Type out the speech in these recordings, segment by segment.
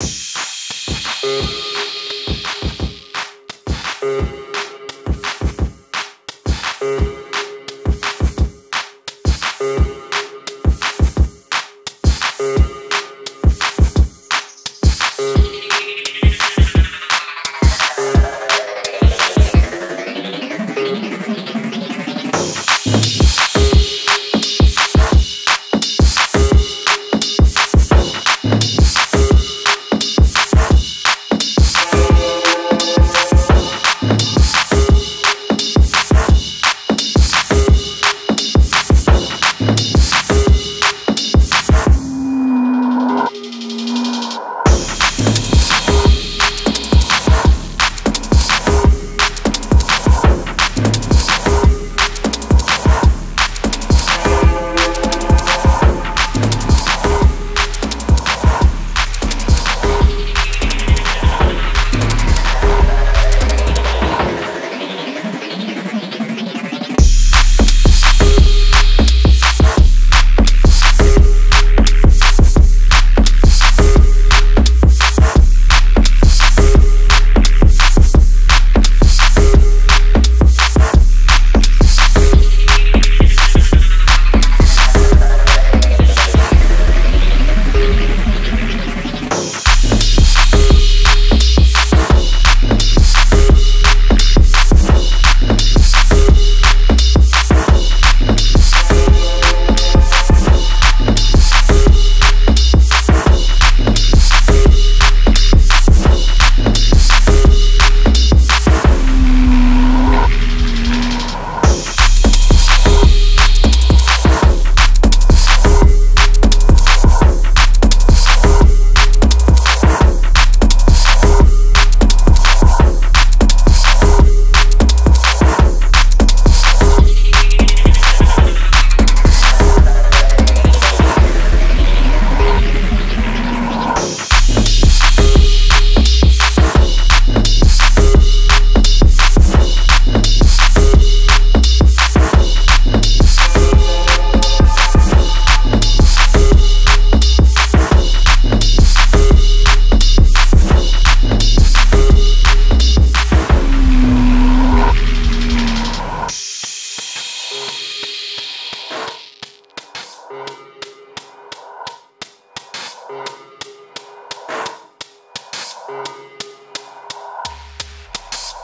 you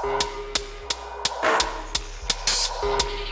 Thank you.